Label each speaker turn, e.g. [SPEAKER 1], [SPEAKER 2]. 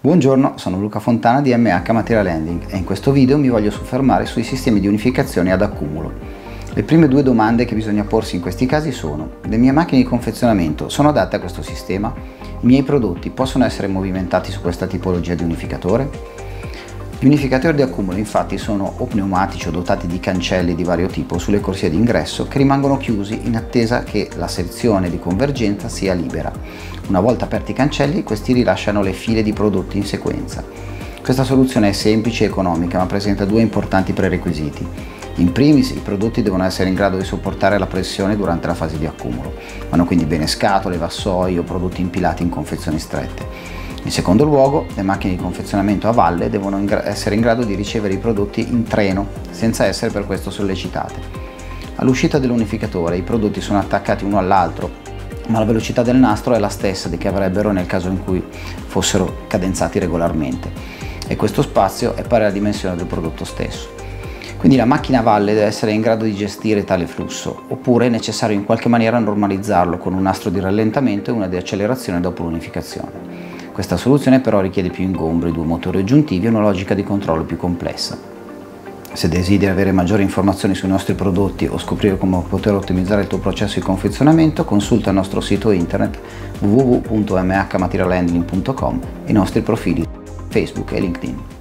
[SPEAKER 1] Buongiorno, sono Luca Fontana di MH Material Handling e in questo video mi voglio soffermare sui sistemi di unificazione ad accumulo. Le prime due domande che bisogna porsi in questi casi sono le mie macchine di confezionamento sono adatte a questo sistema? I miei prodotti possono essere movimentati su questa tipologia di unificatore? Gli unificatori di accumulo infatti sono o pneumatici o dotati di cancelli di vario tipo sulle corsie d'ingresso che rimangono chiusi in attesa che la sezione di convergenza sia libera. Una volta aperti i cancelli questi rilasciano le file di prodotti in sequenza. Questa soluzione è semplice e economica ma presenta due importanti prerequisiti. In primis i prodotti devono essere in grado di sopportare la pressione durante la fase di accumulo, vanno quindi bene scatole, vassoi o prodotti impilati in confezioni strette. In secondo luogo, le macchine di confezionamento a valle devono essere in grado di ricevere i prodotti in treno, senza essere per questo sollecitate. All'uscita dell'unificatore i prodotti sono attaccati uno all'altro, ma la velocità del nastro è la stessa di che avrebbero nel caso in cui fossero cadenzati regolarmente e questo spazio è pari alla dimensione del prodotto stesso. Quindi la macchina a valle deve essere in grado di gestire tale flusso, oppure è necessario in qualche maniera normalizzarlo con un nastro di rallentamento e una di accelerazione dopo l'unificazione. Questa soluzione però richiede più ingombri, due motori aggiuntivi e una logica di controllo più complessa. Se desideri avere maggiori informazioni sui nostri prodotti o scoprire come poter ottimizzare il tuo processo di confezionamento, consulta il nostro sito internet www.mhmaterialhandling.com e i nostri profili Facebook e LinkedIn.